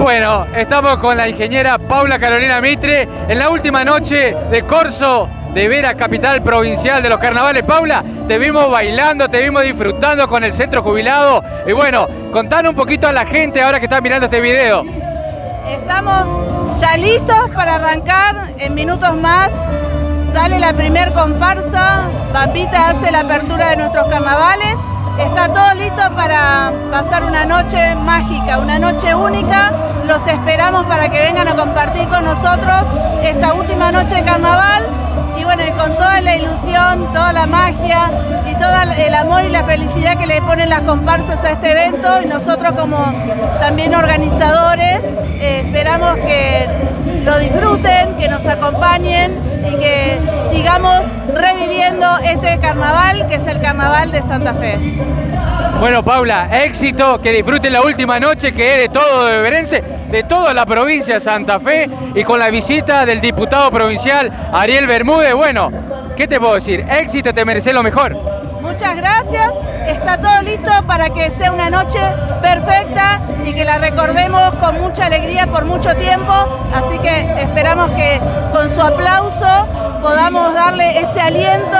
Bueno, estamos con la ingeniera Paula Carolina Mitre en la última noche de Corso de Vera, capital provincial de los carnavales. Paula, te vimos bailando, te vimos disfrutando con el centro jubilado. Y bueno, contanos un poquito a la gente ahora que está mirando este video. Estamos ya listos para arrancar en minutos más. Sale la primer comparsa, Papita hace la apertura de nuestros carnavales. Está todo listo para pasar una noche mágica, una noche única. Esperamos para que vengan a compartir con nosotros esta última noche de carnaval. Y bueno, y con toda la ilusión, toda la magia y todo el amor y la felicidad que le ponen las comparsas a este evento y nosotros como también organizadores eh, esperamos que lo disfruten, que nos acompañen y que sigamos reviviendo este carnaval que es el carnaval de Santa Fe. Bueno, Paula, éxito, que disfruten la última noche que es de todo de Berense, de toda la provincia de Santa Fe y con la visita del diputado provincial Ariel Bermúdez. Bueno, ¿qué te puedo decir? Éxito, te mereces lo mejor. Muchas gracias, está todo listo para que sea una noche perfecta y que la recordemos con mucha alegría por mucho tiempo, así que esperamos que con su aplauso podamos darle ese aliento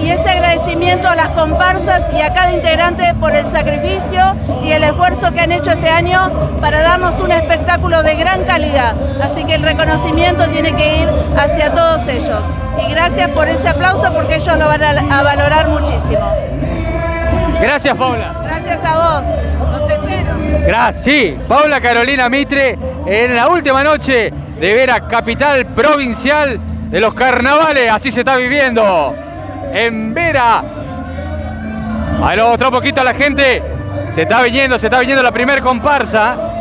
y ese agradecimiento a las comparsas y a cada integrante por el sacrificio y el esfuerzo que han hecho este año para darnos un espectáculo de gran calidad. Así que el reconocimiento tiene que ir hacia todos ellos. Y gracias por ese aplauso porque ellos lo van a, valorar muchísimo. Gracias, Paula. Gracias a vos. Los espero. Gracias. Sí, Paula Carolina Mitre en la última noche de Vera, capital provincial de los carnavales. Así se está viviendo en Vera. Ahí lo otro poquito a la gente. Se está viniendo, se está viniendo la primer comparsa.